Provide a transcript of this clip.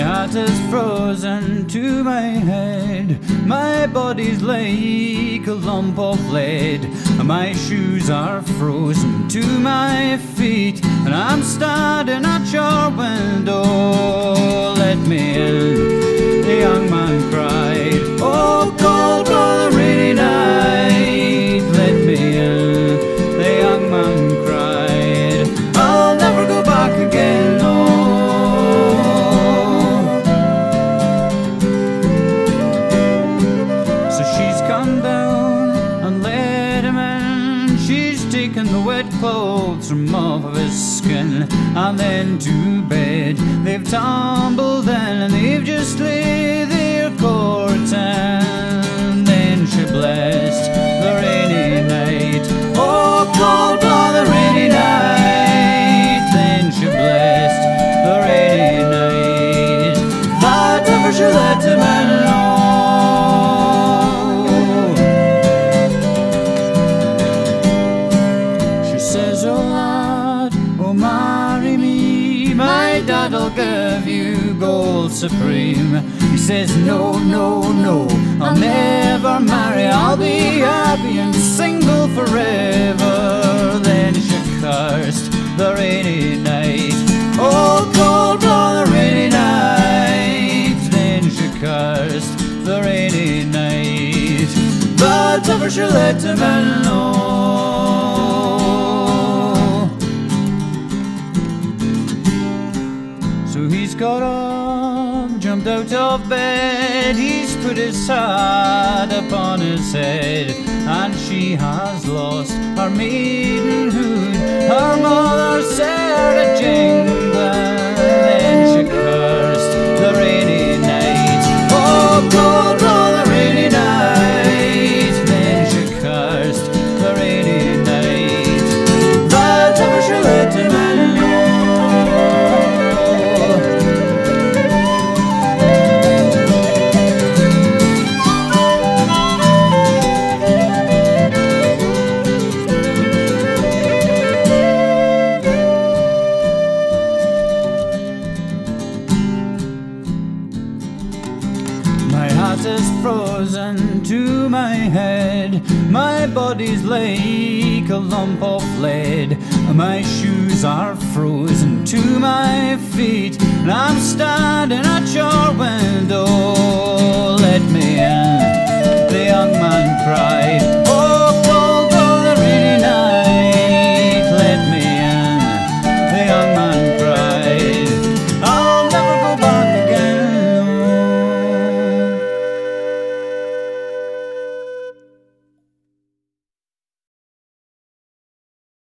heart is frozen to my head. My body's like a lump of lead. My shoes are frozen to my feet. And I'm standing at your window. Taken the wet clothes from off of his skin and then to bed. They've tumbled in and they've just laid their courting. Then she blessed the rainy night. Oh, cold brother, rainy night. Then she blessed the rainy night. That ever she let him in. Dad'll give you gold supreme. He says, No, no, no, I'll never marry, I'll be happy and single forever. Then she cursed the rainy night. Oh, cold brother, rainy night. Then she cursed the rainy night. But ever she let him in. Got up, jumped out of bed, he's put his hat upon his head, and she has lost her maidenhood. Her mother Sarah heart is frozen to my head. My body's like a lump of lead. My shoes are frozen to my feet. And I'm standing at your window. Let me in, the young man cried.